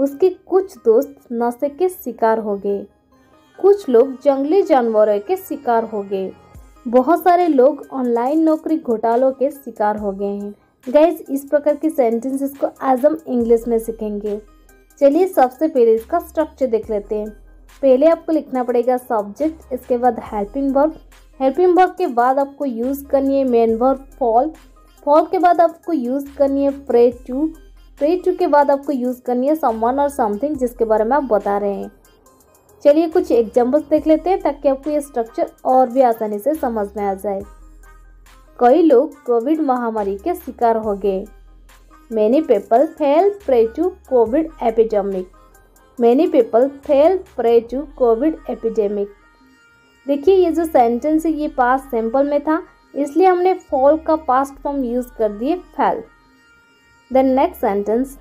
उसके कुछ दोस्त नशे के शिकार हो गए। कुछ लोग जंगली जानवरों के शिकार हो गए। बहुत सारे लोग ऑनलाइन नौकरी घोटालों के शिकार हो गए हैं। गैस इस प्रकार के सेंटेंसेस को आज हम इंग्लिश में सीखेंगे। चलिए सबसे पहले इसका स्ट्रक्चर देख लेते हैं। पहले आपको लिखना पड़ेगा सब्जेक्ट इसके बाद हेल्पिंग वर्ब हेल्पिंग वर्ब के बाद आपको यूज़ करनी है मेन वर्ब फॉल फॉल के बाद आपको यूज़ करनी है प्रे टू प्रे टू के बाद आपको यूज़ करनी है समवन और समथिंग जिसके बारे में आप बता रहे हैं। चलिए कुछ एग्जाम्पल्स देख लेते हैं, ताकि आपको ये स्ट्रक्चर और भी आसानी से समझ में आ जाए। कई लोग कोविड महामारी के शिकार हो गए। Many people fell prey to Covid epidemic many people fell prey to Covid epidemic देखिए, ये जो सेंटेंस है, ये पास सिंपल में था, इसलिए हमने फॉल का पास्ट फॉर्म यूज़ कर दिए फेल देन नेक्स्ट सेंटेंस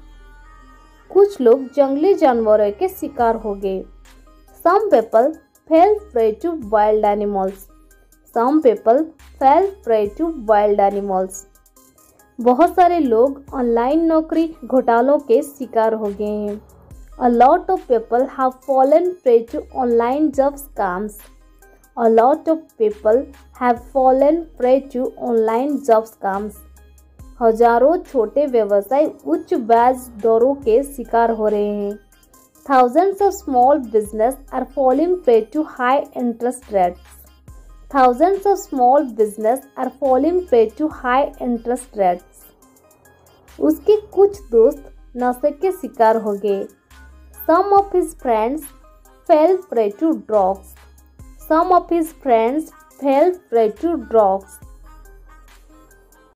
कुछ लोग जंगली जानवरों के शिकार हो गए। Some people fell prey to wild animals some people fell prey to wild animals बहुत सारे लोग ऑनलाइन नौकरी घोटालों के शिकार हो गए हैं। A lot of people have fallen prey to online job scams A lot of people have fallen prey to online job scams. हज़ारों छोटे व्यवसाय उच्च ब्याज दरों के शिकार हो रहे हैं। Thousands of small business are falling prey to high interest rates thousands of small business are falling prey to high interest rates उसके कुछ दोस्त नशे के शिकार हो गए। Some of his friends fell prey to drugs some of his friends fell prey to drugs